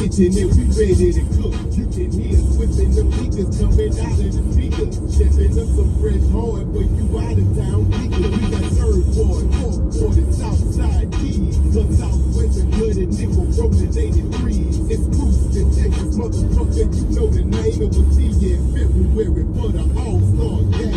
kitchen and we ready to cook. You can hear us whipping them niggas coming out of the speakers. Stepping up some fresh hard for you out of town niggas. We got third ward, fourth ward, the south side keys. The southwest and good and nickel rolling 83. It's Bruce in Texas, motherfucker. You know the name. It was in February for the All-Star game.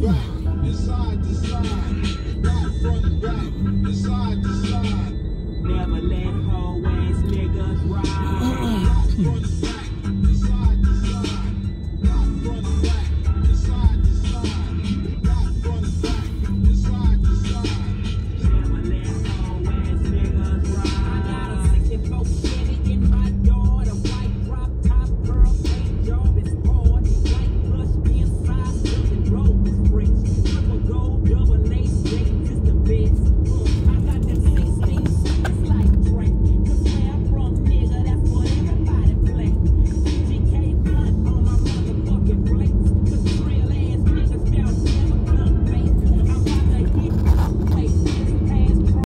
Back, and side to side.